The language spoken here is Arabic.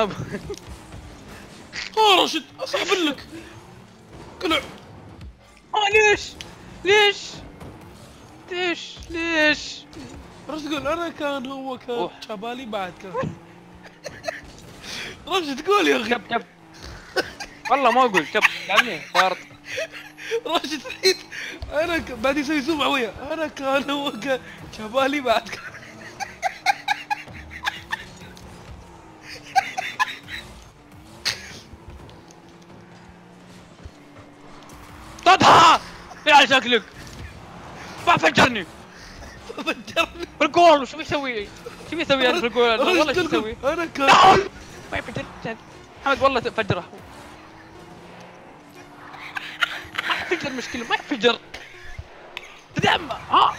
ما ب... آه راشد اسحب لك قلع آه ليش؟ ليش؟ ليش؟ ليش؟ راشد تقول أنا كان هو كان. شبالي بعد كان راشد تقول يا أخي شب شب والله ما أقول شب يعني فرط راشد عيد أنا ك... بعد يسوي سمعة ويا أنا كان هو كان شبالي بعد كان على شكلك. ما فجرني. فجرني بالجول وش بيسوي؟ شو بيسوي يعني بالجول والله شو يسوي؟ أنا كان ما يفجر. محمد والله فجره ما يفجر مشكلة ما يفجر. تدعم ها؟